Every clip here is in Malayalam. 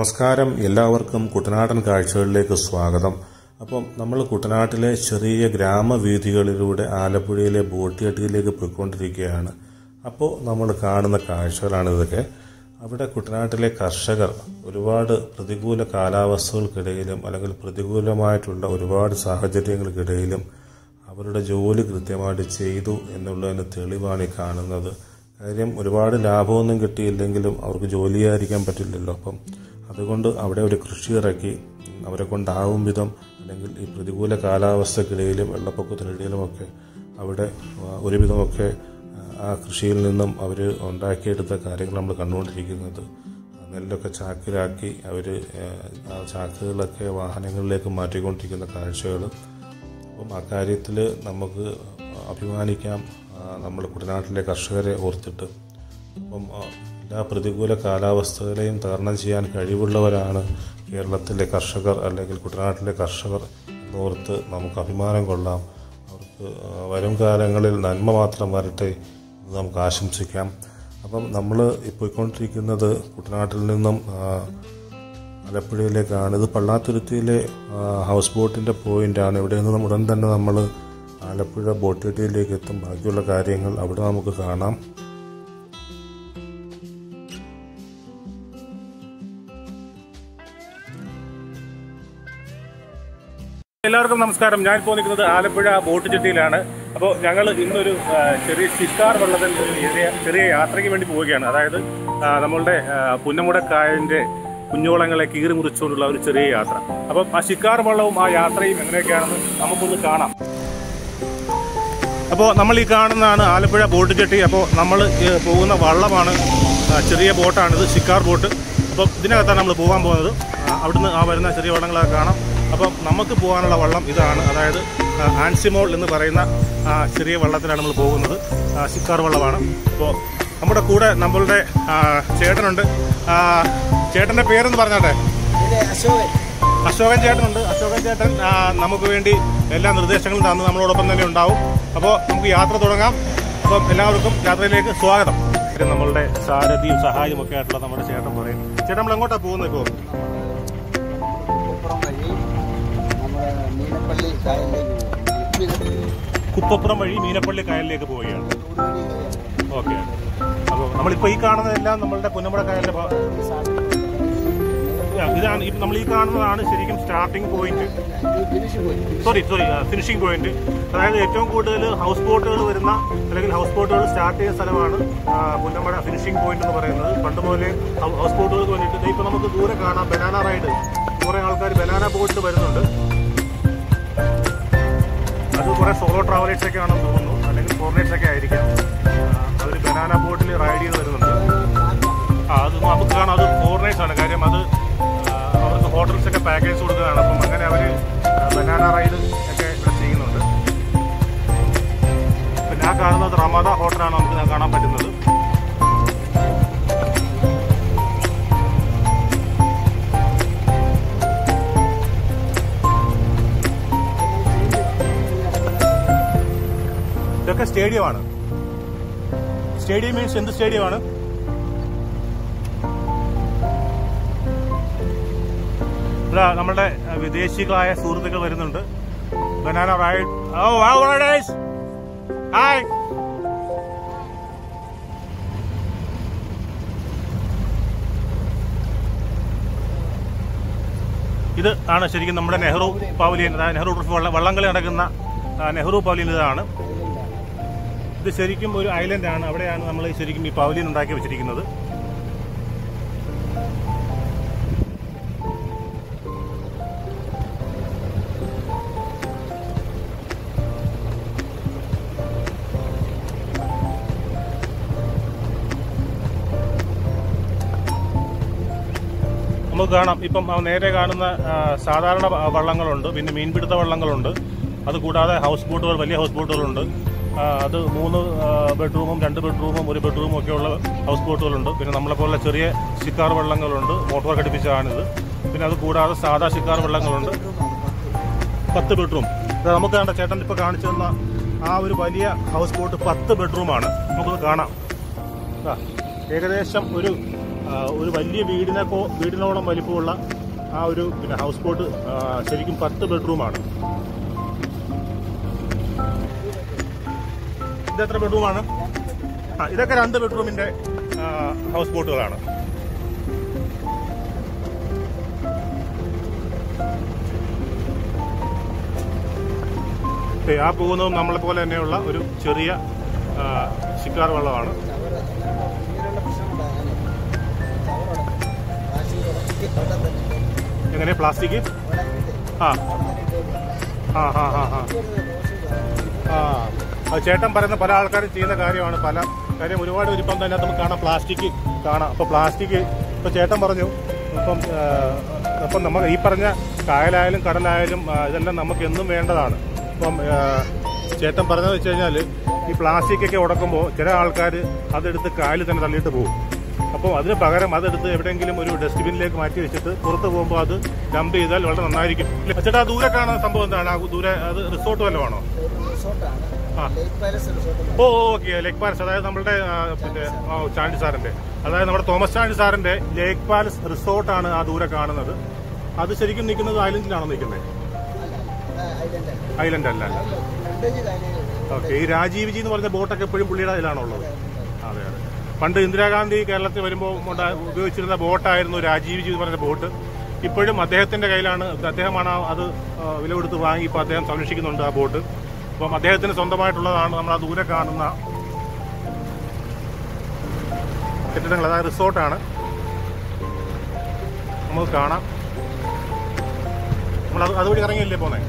നമസ്കാരം. എല്ലാവർക്കും കുട്ടനാടൻ കാഴ്ചകളിലേക്ക് സ്വാഗതം. അപ്പം നമ്മൾ കുട്ടനാട്ടിലെ ചെറിയ ഗ്രാമവീഥികളിലൂടെ ആലപ്പുഴയിലെ ബോട്ടിയട്ടിയിലേക്ക് പോയിക്കൊണ്ടിരിക്കുകയാണ്. അപ്പോൾ നമ്മൾ കാണുന്ന കാഴ്ചകളാണ് ഇതൊക്കെ. അവിടെ കുട്ടനാട്ടിലെ കർഷകർ ഒരുപാട് പ്രതികൂല കാലാവസ്ഥകൾക്കിടയിലും അല്ലെങ്കിൽ പ്രതികൂലമായിട്ടുള്ള ഒരുപാട് സാഹചര്യങ്ങൾക്കിടയിലും അവരുടെ ജോലി കൃത്യമായിട്ട് ചെയ്തു എന്നുള്ളതിന് തെളിവാണ് ഈ കാണുന്നത്. കാര്യം ഒരുപാട് ലാഭമൊന്നും കിട്ടിയില്ലെങ്കിലും അവർക്ക് ജോലിയായിരിക്കാൻ പറ്റില്ലല്ലോ. അപ്പം അതുകൊണ്ട് അവിടെ ഒരു കൃഷി ഇറക്കി അവരെ കൊണ്ടാവും വിധം അല്ലെങ്കിൽ ഈ പ്രതികൂല കാലാവസ്ഥക്കിടയിലും വെള്ളപ്പൊക്കത്തിനിടയിലുമൊക്കെ അവിടെ ഒരു ഒരുവിധമൊക്കെ ആ കൃഷിയിൽ നിന്നും അവർ ഉണ്ടാക്കിയെടുത്ത കാര്യങ്ങൾ നമ്മൾ കണ്ടുകൊണ്ടിരിക്കുന്നത്. നെല്ലൊക്കെ ചാക്കിലാക്കി അവർ ആ ചാക്കുകളൊക്കെ വാഹനങ്ങളിലേക്ക് മാറ്റിക്കൊണ്ടിരിക്കുന്ന കാഴ്ചകൾ അപ്പം അക്കാര്യത്തിൽ നമുക്ക് അഭിമാനിക്കാം നമ്മൾ കുട്ടനാട്ടിലെ കർഷകരെ ഓർത്തിട്ട്. അപ്പം എല്ലാ പ്രതികൂല കാലാവസ്ഥകളെയും തരണം ചെയ്യാൻ കഴിവുള്ളവരാണ് കേരളത്തിലെ കർഷകർ അല്ലെങ്കിൽ കുട്ടനാട്ടിലെ കർഷകർ എന്നോർത്ത് നമുക്ക് അഭിമാനം കൊള്ളാം. അവർക്ക് വരും കാലങ്ങളിൽ നന്മ മാത്രം വരട്ടെ എന്ന് നമുക്ക് ആശംസിക്കാം. അപ്പം നമ്മൾ പോയിക്കൊണ്ടിരിക്കുന്നത് കുട്ടനാട്ടിൽ നിന്നും ആലപ്പുഴയിലേക്കാണ്. ഇത് പള്ളാത്തുരുത്തിയിലെ ഹൗസ് ബോട്ടിന്റെ പോയിന്റാണ് ഇവിടെ നിന്ന് ഉടൻ തന്നെ നമ്മൾ ആലപ്പുഴ ബോട്ടിയിലേക്ക് എത്തും ബാക്കിയുള്ള കാര്യങ്ങൾ അവിടെ നമുക്ക് കാണാം. എല്ലാവർക്കും നമസ്കാരം. ഞാൻ ഇപ്പോൾ നിൽക്കുന്നത് ആലപ്പുഴ ബോട്ട് ചെട്ടിയിലാണ് അപ്പോൾ ഞങ്ങൾ ഇന്നൊരു ചെറിയ ചിക്കാർ വള്ളത്തിൽ ഒരു ചെറിയ ചെറിയ യാത്രയ്ക്ക് വേണ്ടി പോവുകയാണ്. അതായത് നമ്മളുടെ പുന്നമുടക്കായന്റെ കുഞ്ഞോളങ്ങളെ കീറി മുറിച്ചുകൊണ്ടുള്ള ഒരു ചെറിയ യാത്ര. അപ്പം ആ ശിക്കാർ വള്ളവും ആ യാത്രയും എങ്ങനെയൊക്കെയാണെന്ന് നമുക്കൊന്ന് കാണാം. അപ്പോൾ നമ്മൾ ഈ കാണുന്നതാണ് ആലപ്പുഴ ബോട്ട് ചെട്ടി അപ്പോൾ നമ്മൾ പോകുന്ന വള്ളമാണ് ചെറിയ ബോട്ടാണിത് ശിക്കാർ ബോട്ട്. അപ്പോൾ ഇതിനകത്താണ് നമ്മൾ പോകാൻ പോകുന്നത്. അവിടുന്ന് ആ വരുന്ന ചെറിയ വള്ളങ്ങളൊക്കെ കാണാം. അപ്പം നമുക്ക് പോകാനുള്ള വള്ളം ഇതാണ്. അതായത് ആൻസിമോൾ എന്ന് പറയുന്ന ചെറിയ വള്ളത്തിലാണ് നമ്മൾ പോകുന്നത്. സിക്കാർ വള്ളമാണ്. അപ്പോൾ നമ്മുടെ കൂടെ നമ്മളുടെ ചേട്ടനുണ്ട്. ചേട്ടന്റെ പേരെന്ന് പറഞ്ഞാട്ടെ? അശോകൻ. ചേട്ടനുണ്ട്. അശോകൻ ചേട്ടൻ നമുക്ക് വേണ്ടി എല്ലാ നിർദ്ദേശങ്ങളും തന്ന് നമ്മളോടൊപ്പം തന്നെ ഉണ്ടാവും. അപ്പോൾ നമുക്ക് യാത്ര തുടങ്ങാം. അപ്പം എല്ലാവർക്കും യാത്രയിലേക്ക് സ്വാഗതം. നമ്മളുടെ സാരഥിയും സഹായിയും ഒക്കെ ആയിട്ടുള്ള നമ്മുടെ ചേട്ടൻ പറയും. ചേട്ടൻ നമ്മൾ എങ്ങോട്ടാണ് പോകുന്നത് ഇപ്പോൾ കുപ്പപ്പുറം വഴി മീനപ്പള്ളി കായലിലേക്ക് പോവുകയാണ്. ഓക്കെ. അപ്പോൾ നമ്മളിപ്പോൾ ഈ കാണുന്നതെല്ലാം നമ്മളുടെ പുന്നമട കായലിന്റെ ഇതാണ് ഇപ്പം നമ്മൾ ഈ കാണുന്നതാണ് ശരിക്കും starting point sorry sorry finishing point അതായത് ഏറ്റവും കൂടുതൽ ഹൗസ് ബോട്ടുകൾ വരുന്ന അല്ലെങ്കിൽ ഹൗസ് ബോട്ടുകൾ സ്റ്റാർട്ട് ചെയ്യുന്ന സ്ഥലമാണ് പുന്നമട ഫിനിഷിംഗ് പോയിന്റ് എന്ന് പറയുന്നത്. പണ്ട് മുതലേ ഹൗസ് ബോട്ടുകൾക്ക് വേണ്ടിയിട്ട് ഇപ്പൊ നമുക്ക് ദൂരെ കാണാം ബനാന റൈഡ് കുറെ ആൾക്കാർ ബനാന ബോട്ട് വരുന്നുണ്ട്. കുറെ സോളോ ട്രാവലേഴ്സ് ഒക്കെ ആണെന്ന് തോന്നുന്നു. അല്ലെങ്കിൽ ഫോറിനേഴ്സ് ഒക്കെ ആയിരിക്കാം. അവർ ബനാന ബോട്ടിൽ റൈഡ് ചെയ്ത് വരുന്നുണ്ട്. അത് നമുക്ക് കാണാം. അത് ഫോറിനേഴ്സ് ആണ്. കാര്യം അത് അവർക്ക് ഹോട്ടൽസ് ഒക്കെ പാക്കേജ് കൊടുക്കുന്നതാണ്. അപ്പം അങ്ങനെ അവർ ബനാന റൈഡ് ഒക്കെ ഇവിടെ ചെയ്യുന്നുണ്ട്. പിന്നെ ആ കാണുന്നത് റമദ ഹോട്ടലാണ് നമുക്ക് കാണാൻ പറ്റുന്നത്? ഇതൊക്കെ സ്റ്റേഡിയമാണ്. സ്റ്റേഡിയം മീൻസ് എന്ത് സ്റ്റേഡിയമാണ്? ഇതാ നമ്മുടെ വിദേശികളായ സുഹൃത്തുക്കൾ വരുന്നുണ്ട്. ബനാന റൈഡ് ഓ ഹായ് ഇത് ആണ് ശരിക്കും നമ്മുടെ നെഹ്റു പവലിയൻ നെഹ്റു ട്രോഫി വള്ളം വള്ളംകളി നടക്കുന്ന നെഹ്റു പവലിയൻ ഇതാണ്. ഇത് ശരിക്കും ഒരു ഐലൻഡ് ആണ്. അവിടെയാണ് നമ്മൾ ശരിക്കും ഈ പവലിയൻ ഉണ്ടാക്കി വെച്ചിരിക്കുന്നത്. നമുക്ക് കാണാം. ഇപ്പം നേരെ കാണുന്ന സാധാരണ വള്ളങ്ങളുണ്ട്. പിന്നെ മീൻപിടുത്ത വള്ളങ്ങളുണ്ട്. അതുകൂടാതെ ഹൗസ് ബോട്ടുകൾ വലിയ ഹൗസ് ബോട്ടുകളുണ്ട് അത് മൂന്ന് ബെഡ്റൂമും രണ്ട് ബെഡ്റൂമും ഒരു ബെഡ്റൂമും ഒക്കെയുള്ള ഹൗസ് ബോട്ടുകളുണ്ട് പിന്നെ നമ്മളെ പോലെ ചെറിയ ശിക്കാർ വള്ളങ്ങളുണ്ട്. മോട്ടോർ ഘടിപ്പിച്ചതാണിത്. പിന്നെ അത് കൂടാതെ സാധാ ശിക്കാർ വള്ളങ്ങളുണ്ട്. പത്ത് ബെഡ്റൂം നമുക്ക് കണ്ട ചേട്ടൻ ഇപ്പോൾ കാണിച്ചു തന്ന ആ ഒരു വലിയ ഹൗസ് ബോട്ട് പത്ത് ബെഡ്റൂമാണ് നമുക്കത് കാണാം. ഏകദേശം ഒരു ഒരു വലിയ വീടിനെക്കോ വീടിനോളം വലിപ്പമുള്ള ആ ഒരു പിന്നെ ഹൗസ് ബോട്ട് ശരിക്കും പത്ത് ബെഡ്റൂമാണ് ഇത് എത്ര ബെഡ്റൂമാണ് ആ ഇതൊക്കെ രണ്ട് ബെഡ്റൂമിന്റെ ഹൗസ് ബോട്ടുകളാണ് ആ പോകുന്നതും നമ്മളെ പോലെ തന്നെയുള്ള ഒരു ചെറിയ ശിക്കാർ വള്ളമാണ്. എങ്ങനെ പ്ലാസ്റ്റിക് ആ. ആ ആ ആ. ആ അത് ചേട്ടൻ പറയുന്ന പല ആൾക്കാരും ചെയ്യുന്ന കാര്യമാണ്. പല കാര്യം ഒരുപാട് ഒരുപ്പം തന്നെ നമുക്ക് കാണാം. പ്ലാസ്റ്റിക് കാണാം. അപ്പോൾ പ്ലാസ്റ്റിക് ഇപ്പോൾ ചേട്ടൻ പറഞ്ഞു ഇപ്പം അപ്പം നമ്മൾ ഈ പറഞ്ഞ കായലായാലും കടലായാലും ഇതെല്ലാം നമുക്ക് എന്നും വേണ്ടതാണ്. ഇപ്പം ചേട്ടൻ പറഞ്ഞതെന്ന് വെച്ച് കഴിഞ്ഞാൽ ഈ പ്ലാസ്റ്റിക് ഒക്കെ ഉടക്കുമ്പോൾ ചില ആൾക്കാർ അതെടുത്ത് കായലിൽ തന്നെ തള്ളിയിട്ട് പോകും. അപ്പോൾ അതിന് പകരം അതെടുത്ത് എവിടെയെങ്കിലും ഒരു ഡസ്റ്റ്ബിനിലേക്ക് മാറ്റി വെച്ചിട്ട് പുറത്ത് പോകുമ്പോൾ അത് ഡംപ് ചെയ്താൽ വളരെ നന്നായിരിക്കും? ചേട്ടാ ദൂരെ കാണുന്ന സംഭവം എന്താണ്? ദൂരെ അത് റിസോർട്ട് വല്ലതാണോ റിസോർട്ടാണ്. ഓ ഓക്കെ ലേക്ക് പാലസ് അതായത് നമ്മുടെ പിന്നെ ചാണ്ടി സാറിന്റെ. അതായത് നമ്മുടെ തോമസ് ചാണ്ടി സാറിന്റെ ലേക്ക് പാലസ് റിസോർട്ടാണ് ആ ദൂരെ കാണുന്നത്. അത് ശരിക്കും നിൽക്കുന്നത് ഐലൻഡിലാണോ നിൽക്കുന്നത് ഐലൻഡ് അല്ല. അല്ല ഓക്കെ ഈ രാജീവ് ജി എന്ന് പറഞ്ഞ ബോട്ടൊക്കെ എപ്പോഴും പുള്ളിയുടെ അതിലാണോ ഉള്ളത്? അതെ അതെ. പണ്ട് ഇന്ദിരാഗാന്ധി കേരളത്തിൽ വരുമ്പോൾ ഉപയോഗിച്ചിരുന്ന ബോട്ടായിരുന്നു രാജീവ് ജി എന്ന് പറഞ്ഞ ബോട്ട് ഇപ്പോഴും അദ്ദേഹത്തിന്റെ കയ്യിലാണ് അദ്ദേഹമാണ് അത് വില കൊടുത്ത് വാങ്ങി ഇപ്പോൾ അദ്ദേഹം സംരക്ഷിക്കുന്നുണ്ട് ആ ബോട്ട് അപ്പം അദ്ദേഹത്തിന് സ്വന്തമായിട്ടുള്ളതാണ് നമ്മൾ ആ ദൂരെ കാണുന്ന കെട്ടിടങ്ങൾ. അതായത് റിസോർട്ടാണ്. നമുക്ക് കാണാം. നമ്മൾ അത് അതുവഴി ഇറങ്ങിയല്ലേ പോന്നെ?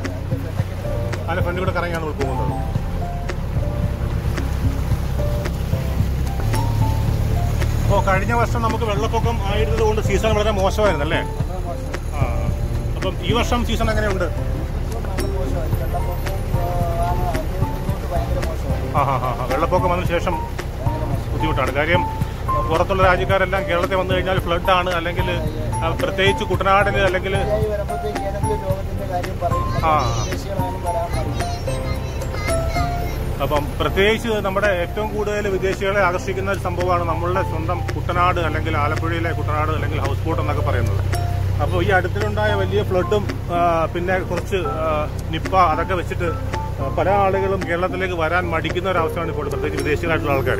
അതിന്റെ ഫ്രണ്ടിൽ കൂടെ കറങ്ങിയാണ് നമ്മൾ പോകുന്നത്. ഓ കഴിഞ്ഞ വർഷം നമുക്ക് വെള്ളപ്പൊക്കം ആയിരുന്നത് കൊണ്ട് സീസൺ വളരെ മോശമായിരുന്നു അല്ലേ അപ്പം ഈ വർഷം സീസൺ എങ്ങനെയുണ്ട്? ആ വെള്ളപ്പൊക്കം വന്നതിന് ശേഷം ബുദ്ധിമുട്ടാണ്. കാര്യം പുറത്തുള്ള രാജ്യക്കാരെല്ലാം കേരളത്തിൽ വന്നു കഴിഞ്ഞാൽ ഫ്ലഡ് ആണ് അല്ലെങ്കിൽ പ്രത്യേകിച്ച് കുട്ടനാടിന് അല്ലെങ്കിൽ ആ. അപ്പം പ്രത്യേകിച്ച് നമ്മുടെ ഏറ്റവും കൂടുതൽ വിദേശികളെ ആകർഷിക്കുന്ന ഒരു സംഭവമാണ് നമ്മളുടെ സ്വന്തം കുട്ടനാട് അല്ലെങ്കിൽ ആലപ്പുഴയിലെ കുട്ടനാട് അല്ലെങ്കിൽ ഹൗസ് ബോട്ട് എന്നൊക്കെ പറയുന്നത്. അപ്പോൾ ഈ അടുത്തിലുണ്ടായ വലിയ ഫ്ലഡും പിന്നെ കുറച്ച് നിപ്പ അതൊക്കെ വെച്ചിട്ട് പല ആളുകളും കേരളത്തിലേക്ക് വരാൻ മടിക്കുന്ന ഒരു അവസ്ഥയാണ് ഇപ്പോൾ പ്രത്യേകിച്ച് വിദേശികളായിട്ടുള്ള ആൾക്കാർ.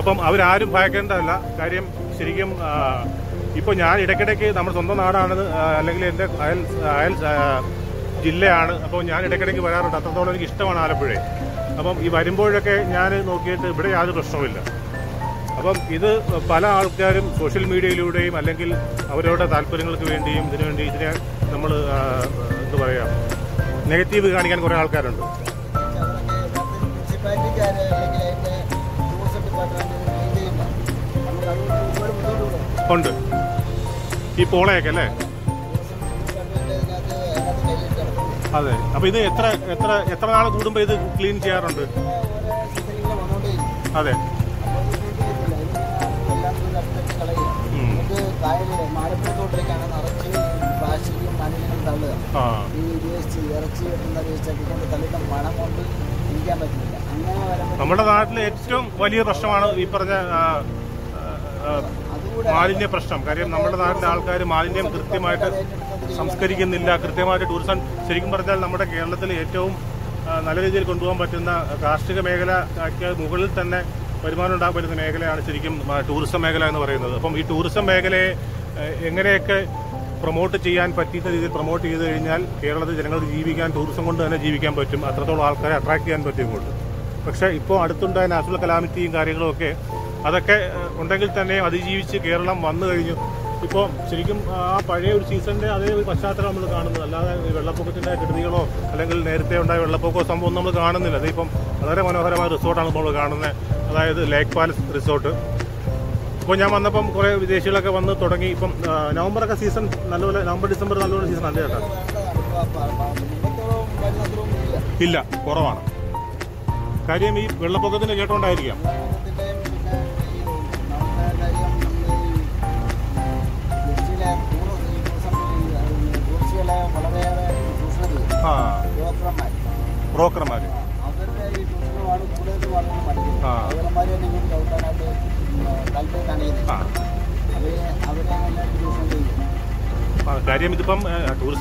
അപ്പം അവരാരും ഭയക്കേണ്ടതല്ല. കാര്യം ശരിക്കും ഇപ്പോൾ ഞാൻ ഇടയ്ക്കിടയ്ക്ക് നമ്മുടെ സ്വന്തം നാടാണ് അല്ലെങ്കിൽ എന്റെ അയൽ അയൽ ജില്ലയാണ്. അപ്പോൾ ഞാൻ ഇടയ്ക്കിടയ്ക്ക് വരാറുണ്ട്. അത്രത്തോളം എനിക്ക് ഇഷ്ടമാണ് ആലപ്പുഴയെ. അപ്പം ഈ വരുമ്പോഴൊക്കെ ഞാൻ നോക്കിയിട്ട് ഇവിടെ യാതൊരു പ്രശ്നവുമില്ല. അപ്പം ഇത് പല ആൾക്കാരും സോഷ്യൽ മീഡിയയിലൂടെയും അല്ലെങ്കിൽ അവരവരുടെ താല്പര്യങ്ങൾക്ക് വേണ്ടിയും ഇതിനുവേണ്ടി ഇതിനെ നമ്മൾ എന്താ പറയുക നെഗറ്റീവ് കാണിക്കാൻ കുറേ ആൾക്കാരുണ്ട്. ഉണ്ട്. ഈ പോളയൊക്കെ അല്ലേ? അതെ. അപ്പൊ ഇത് എത്ര എത്ര എത്ര നാൾ കൂടുമ്പോ ഇത് ക്ലീൻ ചെയ്യാറുണ്ട്? അതെ. ആ. കൊണ്ട് ഇരിക്കാൻ അങ്ങനെ വരുമ്പോൾ നമ്മുടെ നാട്ടിലെ ഏറ്റവും വലിയ പ്രശ്നമാണ് ഈ പറഞ്ഞ മാലിന്യ പ്രശ്നം. കാര്യം നമ്മുടെ നാട്ടിലെ ആൾക്കാർ മാലിന്യം കൃത്യമായിട്ട് സംസ്കരിക്കുന്നില്ല കൃത്യമായിട്ട് ടൂറിസം ശരിക്കും പറഞ്ഞാൽ നമ്മുടെ കേരളത്തിൽ ഏറ്റവും നല്ല രീതിയിൽ കൊണ്ടുപോകാൻ പറ്റുന്ന കാർഷിക മേഖലയ്ക്ക് മുകളിൽ തന്നെ വരുമാനം ഉണ്ടാകാൻ പറ്റുന്ന മേഖലയാണ് ശരിക്കും ടൂറിസം മേഖല എന്ന് പറയുന്നത്. അപ്പം ഈ ടൂറിസം മേഖലയെ എങ്ങനെയൊക്കെ പ്രൊമോട്ട് ചെയ്യാൻ പറ്റുന്ന രീതിയിൽ പ്രൊമോട്ട് ചെയ്ത് കഴിഞ്ഞാൽ കേരളത്തിൽ ജനങ്ങൾക്ക് ജീവിക്കാൻ ടൂറിസം കൊണ്ട് തന്നെ ജീവിക്കാൻ പറ്റും. അത്രത്തോളം ആൾക്കാരെ അട്രാക്ട് ചെയ്യാൻ പറ്റും ഇങ്ങോട്ട്. പക്ഷേ ഇപ്പോൾ അടുത്തുണ്ടായ നാച്ചുറൽ കലാമിറ്റിയും കാര്യങ്ങളും ഒക്കെ അതൊക്കെ ഉണ്ടെങ്കിൽ തന്നെ അതിജീവിച്ച് കേരളം വന്നു കഴിഞ്ഞു. ഇപ്പോൾ ശരിക്കും ആ പഴയ ഒരു സീസണിന്റെ അതേ ഒരു പശ്ചാത്തലം നമ്മൾ കാണുന്നത്. അല്ലാതെ വെള്ളപ്പൊക്കത്തിന്റെ കെടുതികളോ അല്ലെങ്കിൽ നേരത്തെ ഉണ്ടായ വെള്ളപ്പൊക്കമോ സംഭവം നമ്മൾ കാണുന്നില്ല. അതിപ്പം വളരെ മനോഹരമായ റിസോർട്ടാണ് നമ്മൾ കാണുന്നത്. അതായത് ലേക്ക് പാലസ് റിസോർട്ട് ഇപ്പോൾ ഞാൻ വന്നപ്പം കുറേ വിദേശികളൊക്കെ വന്ന് തുടങ്ങി. ഇപ്പം നവംബറൊക്കെ സീസൺ നല്ലപോലെ നവംബർ ഡിസംബർ നല്ലപോലെ സീസൺ അല്ലേ ചേട്ടാ? ഇല്ല കുറവാണ്. കാര്യം ഈ വെള്ളപ്പൊക്കത്തിന് കേട്ടോണ്ടായിരിക്കാം വെള്ളത്തിന്റെയും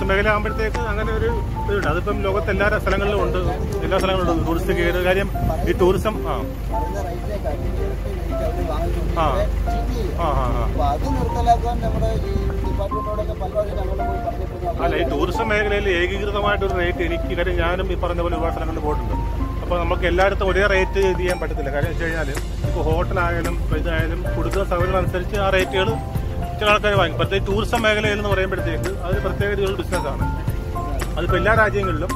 മേഖല ആകുമ്പോഴത്തേക്ക് അങ്ങനെ ഒരു ഇതുണ്ട്. അതിപ്പം ലോകത്ത് എല്ലാ സ്ഥലങ്ങളിലും ഉണ്ട്. എല്ലാ സ്ഥലങ്ങളിലും ഉണ്ട്. ടൂറിസ്റ്റ് ഗൈഡ് കാര്യം ഈ ടൂറിസം ആ. ആ. ആ അല്ല ഈ ടൂറിസം മേഖലയിൽ ഏകീകൃതമായിട്ടൊരു റേറ്റ് എനിക്ക് കാര്യം ഞാനും ഈ പറഞ്ഞ പോലെ ഒരുപാട് സ്ഥലങ്ങളിൽ പോയിട്ടുണ്ട്. അപ്പോൾ നമുക്ക് എല്ലായിടത്തും ഒരേ റേറ്റ് ഇത് ചെയ്യാൻ പറ്റത്തില്ല. കാര്യം വെച്ച് കഴിഞ്ഞാൽ ഇപ്പോൾ ഹോട്ടലായാലും ഇതായാലും കൊടുക്കുന്ന സൗകര്യം അനുസരിച്ച് ആ റേറ്റുകൾ ചില ആൾക്കാർ വാങ്ങും. പ്രത്യേകിച്ച് ടൂറിസം മേഖലയിൽ എന്ന് പറയുമ്പോഴത്തേക്ക് അത് പ്രത്യേക ബിസിനസ്സാണ് അതിപ്പോൾ എല്ലാ രാജ്യങ്ങളിലും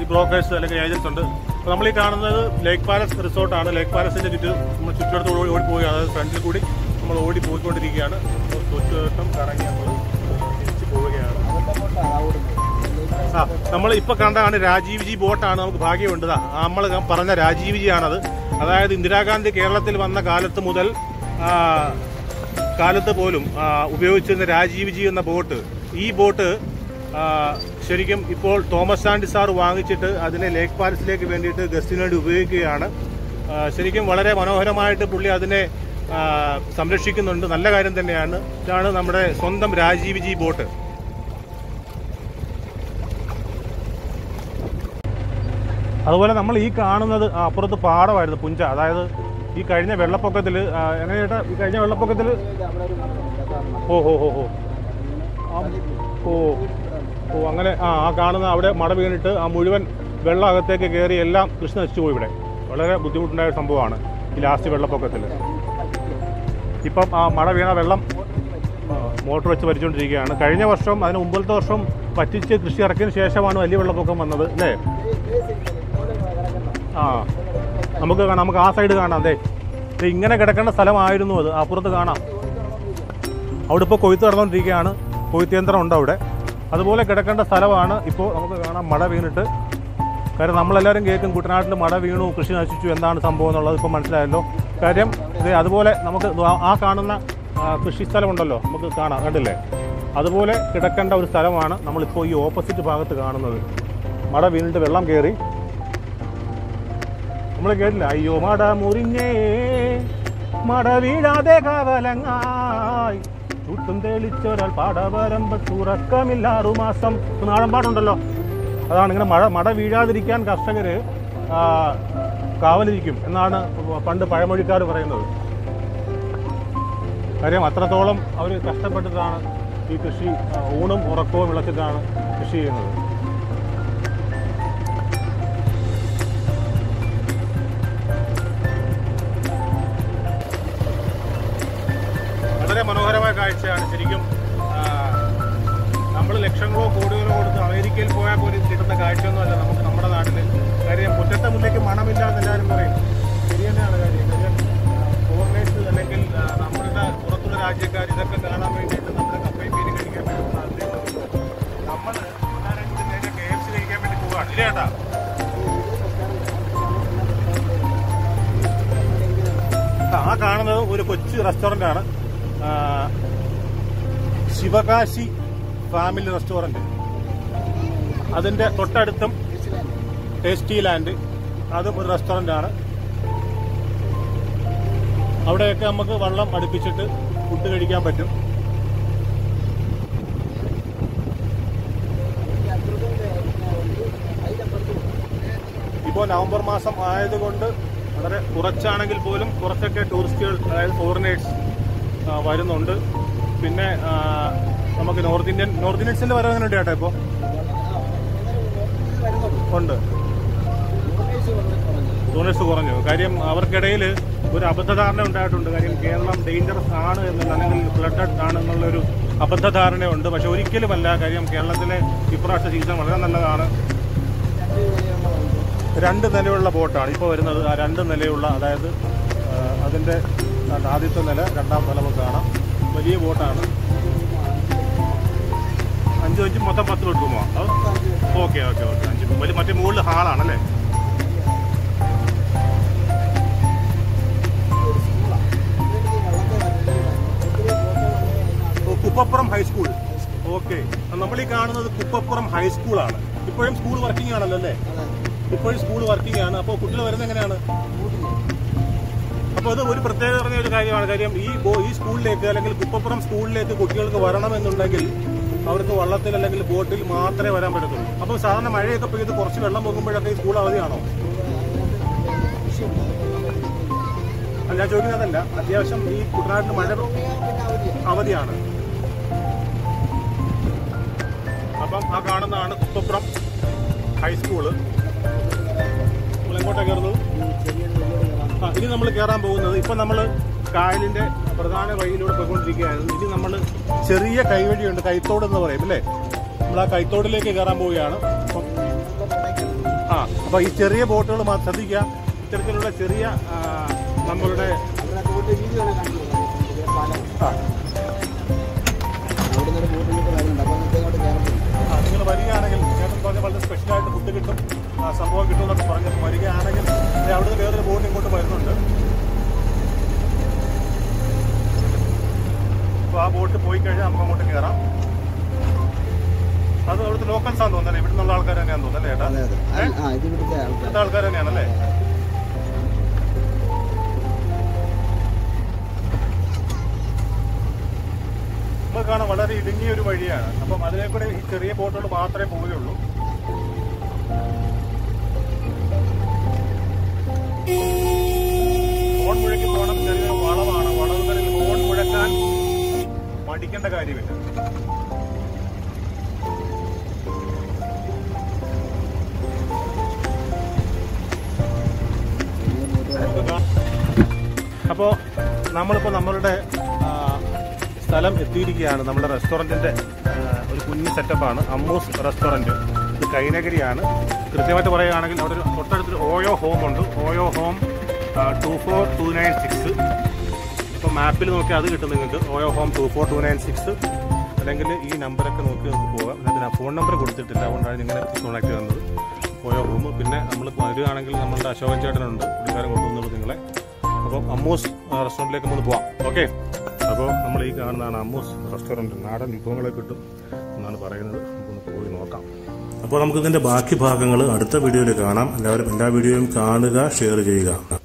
ഈ ബ്രോക്കേഴ്സ് അല്ലെങ്കിൽ ഏജൻസ് ഉണ്ട്. അപ്പോൾ നമ്മൾ ഈ കാണുന്നത് ലേക്ക് പാലസ് റിസോർട്ടാണ് ലേക്ക് പാലസിന്റെ ചുറ്റും നമ്മൾ ചുറ്റുവട്ടത്ത് ഓടി ഓടിപ്പോയി അതായത് ഫ്രണ്ടിൽ കൂടി നമ്മൾ ഓടി പോയിക്കൊണ്ടിരിക്കുകയാണ്. ചുറ്റുവട്ടം കറങ്ങി നമ്മൾ തിരിച്ചു പോവുകയാണ്. ആ നമ്മൾ ഇപ്പൊ കണ്ടതാണ് രാജീവ് ജി ബോട്ടാണ് നമുക്ക് ഭാഗ്യമുണ്ട് നമ്മൾ പറഞ്ഞ രാജീവ് ജി ആണത്. അതായത് ഇന്ദിരാഗാന്ധി കേരളത്തിൽ വന്ന കാലത്ത് മുതൽ കാലത്ത് പോലും ഉപയോഗിച്ചിരുന്ന രാജീവ് ജി എന്ന ബോട്ട് ഈ ബോട്ട് ശരിക്കും ഇപ്പോൾ തോമസ് ആൻഡി സാർ വാങ്ങിച്ചിട്ട് അതിനെ ലേക്ക് പാലസിലേക്ക് വേണ്ടിയിട്ട് ഗസ്റ്റിന് വേണ്ടി ഉപയോഗിക്കുകയാണ്. ശരിക്കും വളരെ മനോഹരമായിട്ട് പുള്ളി അതിനെ സംരക്ഷിക്കുന്നുണ്ട്. നല്ല കാര്യം തന്നെയാണ്. ഇതാണ് നമ്മുടെ സ്വന്തം രാജീവ് ജി ബോട്ട്. അതുപോലെ നമ്മൾ ഈ കാണുന്നത് അപ്പുറത്ത് പാടമായിരുന്നു പുഞ്ച. അതായത് ഈ കഴിഞ്ഞ വെള്ളപ്പൊക്കത്തിൽ എങ്ങനെ ചേട്ടാ? ഈ കഴിഞ്ഞ വെള്ളപ്പൊക്കത്തിൽ ഓ ഹോ ഹോ ഹോ. ഓ ഓ അങ്ങനെ ആ ആ കാണുന്ന അവിടെ മട വീണിട്ട് ആ മുഴുവൻ വെള്ളം അകത്തേക്ക് കയറി എല്ലാം കൃഷി നശിച്ചു പോയി ഇവിടെ. വളരെ ബുദ്ധിമുട്ടുണ്ടായ സംഭവമാണ് ഈ ലാസ്റ്റ് വെള്ളപ്പൊക്കത്തിൽ ഇപ്പം ആ മഴ വീണ വെള്ളം മോട്ടോർ വെച്ച് വരിച്ചുകൊണ്ടിരിക്കുകയാണ് കഴിഞ്ഞ വർഷം അതിന് മുമ്പത്തെ വർഷം പറ്റിച്ച് കൃഷി ഇറക്കിയതിന് ശേഷമാണ് വലിയ വെള്ളപ്പൊക്കം വന്നത് അല്ലേ? ആ. നമുക്ക് കാണാം നമുക്ക് ആ സൈഡ് കാണാം. അതെ ഇങ്ങനെ കിടക്കേണ്ട സ്ഥലമായിരുന്നു അത്. അപ്പുറത്ത് കാണാം. അവിടെ ഇപ്പോൾ കൊയ്ത്ത് നടന്നുകൊണ്ടിരിക്കുകയാണ് കൊയ്ത്ത് യന്ത്രം ഉണ്ട് അവിടെ. അതുപോലെ കിടക്കേണ്ട സ്ഥലമാണ്. ഇപ്പോൾ നമുക്ക് കാണാം മഴ വീണിട്ട്. കാര്യം നമ്മളെല്ലാവരും കേൾക്കും കുട്ടനാട്ടിൽ മഴ വീണു കൃഷി നശിച്ചു എന്താണ് സംഭവം എന്നുള്ളത് ഇപ്പോൾ മനസ്സിലായല്ലോ. കാര്യം ഇത് അതുപോലെ നമുക്ക് ആ- കാണുന്ന കൃഷി സ്ഥലമുണ്ടല്ലോ നമുക്ക് കാണാം കണ്ടില്ലേ? അതുപോലെ കിടക്കേണ്ട ഒരു സ്ഥലമാണ് നമ്മളിപ്പോൾ ഈ ഓപ്പോസിറ്റ് ഭാഗത്ത് കാണുന്നത്. മഴ വീണിട്ട് വെള്ളം കയറി നമ്മൾ അയ്യോ മട മുറിഞ്ഞേ മട വീഴാതെ കവലങ്ങായി. ചുട്ടും തെളിച്ചൊരാൾ പടവരമ്പ് തുറക്കമില്ല ആറു മാസം നാടൻ പാടുണ്ടല്ലോ അതാണ് ഇങ്ങനെ മഴ മട വീഴാതിരിക്കാൻ കർഷകർ കാവലിരിക്കും എന്നാണ് പണ്ട് പഴമൊഴിക്കാർ പറയുന്നത്. കാര്യം അത്രത്തോളം അവർ കഷ്ടപ്പെട്ടിട്ടാണ് ഈ കൃഷി ഊണും ഉറക്കവും വിളച്ചിട്ടാണ് കൃഷി ചെയ്യുന്നത്. ലക്ഷങ്ങളോ കോടികളോ കൊടുത്ത് അമേരിക്കയിൽ പോയാൽ പോലും കിട്ടുന്ന കാഴ്ചയൊന്നുമല്ല നമുക്ക് നമ്മുടെ നാട്ടിൽ കാര്യം മുറ്റത്തെ മുല്ലേക്ക് മണമില്ല എന്ന് എല്ലാവരും പറയും. ശരി തന്നെയാണ് കാര്യം കാര്യം ഫോറിനേഴ്സ് അല്ലെങ്കിൽ നമ്മളുടെ പുറത്തുള്ള രാജ്യക്കാർ ഇതൊക്കെ കാണാൻ വേണ്ടിയിട്ട് നമ്മുടെ കപ്പയും മീനും കഴിക്കാൻ വേണ്ടി നമ്മൾ നമ്മൾ കെ എഫ് സി കഴിക്കാൻ വേണ്ടി പോവുകയാണ് ഇല്ല ചേട്ടാ ആ കാണുന്നത് ഒരു കൊച്ചു റെസ്റ്റോറന്റ് ആണ്. Sivakasi family restaurant. അതിന്റെ തൊട്ടടുത്തും ടേസ്റ്റി ലാൻഡ്. അതും ഒരു റെസ്റ്റോറന്റ് ആണ് അവിടെയൊക്കെ നമുക്ക് വെള്ളം അടുപ്പിച്ചിട്ട് ഫുഡ് കഴിക്കാൻ പറ്റും. ഇപ്പോൾ നവംബർ മാസം ആയതുകൊണ്ട് വളരെ കുറച്ചാണെങ്കിൽ പോലും കുറച്ചൊക്കെ ടൂറിസ്റ്റുകൾ അതായത് ഫോറിനേഴ്സ് വരുന്നുണ്ട്. പിന്നെ നമുക്ക് നോർത്ത് ഇന്ത്യൻ നോർത്ത് ഇന്ത്യൻസിന്റെ വരവ് എങ്ങനെയുണ്ട് ചേട്ടാ ഇപ്പോൾ ഉണ്ട്. ടൂറിസ്റ്റ് കുറഞ്ഞു. കാര്യം അവർക്കിടയിൽ ഒരു അബദ്ധധാരണ ഉണ്ടായിട്ടുണ്ട്. കാര്യം കേരളം ഡേഞ്ചറസ് ആണ് എന്നുള്ള അല്ലെങ്കിൽ ഫ്ലഡഡ് ആണെന്നുള്ളൊരു അബദ്ധധാരണയുണ്ട്. പക്ഷെ ഒരിക്കലുമല്ല കാര്യം കേരളത്തിലെ ഇപ്രാവശ്യ സീസൺ വളരെ നല്ലതാണ്. രണ്ട് നിലയുള്ള ബോട്ടാണ് ഇപ്പോൾ വരുന്നത്. ആ രണ്ട് നിലയുള്ള അതായത് അതിന്റെ ആദ്യത്തെ നില രണ്ടാം നില കാണാം വലിയ ബോട്ടാണ്. അഞ്ച് അഞ്ച് മൊത്തം പത്ത് ബെഡ്റൂമോ ഓക്കെ ഓക്കെ ഓക്കെ. അഞ്ച് വലിയ മറ്റേ മുകളിൽ ഹാളാണല്ലേ? Kuppappuram high school okay. നമ്മൾ ഈ കാണുന്നത് കുപ്പപ്പുറം ഹൈസ്കൂളാണ് ഇപ്പോഴും സ്കൂൾ വർക്കിംഗ് ആണല്ലോ അല്ലേ? ഇപ്പോഴും സ്കൂൾ വർക്കിംഗ് ആണ്. അപ്പോൾ കുട്ടികൾ വരുന്നത് എങ്ങനെയാണ്? അപ്പോൾ അത് ഒരു പ്രത്യേകത പറഞ്ഞ ഒരു കാര്യമാണ്. കാര്യം ഈ ഈ സ്കൂളിലേക്ക് അല്ലെങ്കിൽ കുപ്പപ്പുറം സ്കൂളിലേക്ക് കുട്ടികൾക്ക് വരണമെന്നുണ്ടെങ്കിൽ അവർക്ക് വള്ളത്തിൽ അല്ലെങ്കിൽ ബോട്ടിൽ മാത്രമേ വരാൻ പറ്റത്തുള്ളൂ. അപ്പോൾ സാധാരണ മഴയൊക്കെ പെയ്ത് കുറച്ച് വെള്ളം പൊങ്ങുമ്പോഴൊക്കെ ഈ സ്കൂൾ അവധിയാണോ? ഞാൻ ചോദിക്കുന്നതല്ല. അത്യാവശ്യം ഈ കുട്ടനാട്ടിൽ മഴ അവധിയാണ്. അപ്പം ആ കാണുന്നതാണ് കുപ്പപ്പുറം ഹൈസ്കൂൾ നമ്മൾ എങ്ങോട്ടാണ് കയറുന്നത്? ഇനി നമ്മൾ കയറാൻ പോകുന്നത്. ഇപ്പൊ നമ്മൾ കായലിന്റെ പ്രധാന വഴിയിലൂടെ പോയിക്കൊണ്ടിരിക്കുകയായിരുന്നു. ഇനി നമ്മൾ ചെറിയ കൈവഴിയുണ്ട് കൈത്തോട് എന്ന് പറയും അല്ലേ? നമ്മൾ ആ കൈത്തോടിലേക്ക് കയറാൻ പോവുകയാണ്. ആ അപ്പൊ ഈ ചെറിയ ബോട്ടുകൾ ശ്രദ്ധിക്കുക. ഇത്തരത്തിലുള്ള ചെറിയ നമ്മളുടെ അവിടെ ആ, അവിടെ അപ്പോൾ നിങ്ങൾ വരികയാണെങ്കിൽ ചേട്ടൻ പറഞ്ഞ വളരെ സ്പെഷ്യലായിട്ട് ഫുഡ് കിട്ടും. സംഭവം കിട്ടും എന്നൊക്കെ പറഞ്ഞു അപ്പോൾ വരികയാണെങ്കിൽ ദേ അവിടുന്ന് വേറൊരു ബോട്ട് ഇങ്ങോട്ട് വരുന്നുണ്ട് അപ്പോൾ ആ ബോട്ട് പോയി കഴിഞ്ഞാൽ നമുക്ക് അങ്ങോട്ട് കയറാം അത് അവിടുത്തെ ലോക്കൽസ് ആണെന്ന് തോന്നുന്നല്ലേ ഇവിടെ നിന്നുള്ള ആൾക്കാർ തന്നെയാണെന്ന് തോന്നുന്നല്ലേ ഇവിടുത്തെ ആൾക്കാർ തന്നെയാണല്ലേ നമുക്ക് കാണാൻ വളരെ ഇടുങ്ങിയ ഒരു വഴിയാണ്. അപ്പം അതിലെ കൂടെ ഈ ചെറിയ ബോട്ടുകൾ മാത്രമേ പോവുകയുള്ളൂ. ഫോൺ മടിക്കേണ്ട കാര്യമില്ല. അപ്പോൾ നമ്മളിപ്പോൾ നമ്മളുടെ സ്ഥലം എത്തിയിരിക്കുകയാണ്. നമ്മുടെ റെസ്റ്റോറന്റിന്റെ ഒരു കുഞ്ഞു സെറ്റപ്പാണ്. അമ്മൂസ് റെസ്റ്റോറന്റ് ഇത് കൈനഗരിയാണ്. കൃത്യമായിട്ട് പറയുകയാണെങ്കിൽ അവിടെ ഒരു തൊട്ടടുത്തൊരു ഓയോ ഹോം ഉണ്ട്. OYO home two four two nine six. ഇപ്പോൾ മാപ്പിൽ നോക്കിയാൽ അത് കിട്ടും നിങ്ങൾക്ക്. OYO home two four two nine six അല്ലെങ്കിൽ ഈ നമ്പറൊക്കെ നോക്കി നമുക്ക് പോകാം. അതിന് ഫോൺ നമ്പർ കൊടുത്തിട്ടില്ല. അതുകൊണ്ടാണ് നിങ്ങളെ കോൺടാക്ട് ചെയ്യുന്നത് ഓയോ ഹോം പിന്നെ നമ്മൾ വരികയാണെങ്കിൽ നമ്മളുടെ അശോകൻ ചേട്ടനുണ്ട്. പുള്ളിക്കാരൻ കൊണ്ടുവന്നുള്ളൂ നിങ്ങളെ. അപ്പോൾ അമ്മൂസ് റെസ്റ്റോറന്റിലേക്ക് നമ്മൾ പോവാം. ഓക്കെ അപ്പോൾ നമ്മൾ ഈ കാണുന്നതാണ് അമ്മൂസ് റെസ്റ്റോറന്റ് നാടൻ വിഭവങ്ങളെ കിട്ടും എന്നാണ് പറയുന്നത്. നമുക്കൊന്ന് പോയി നോക്കാം. അപ്പോൾ നമുക്കിതിന്റെ ബാക്കി ഭാഗങ്ങൾ അടുത്ത വീഡിയോയിൽ കാണാം. എല്ലാവരും എല്ലാ വീഡിയോയും കാണുക ഷെയർ ചെയ്യുക.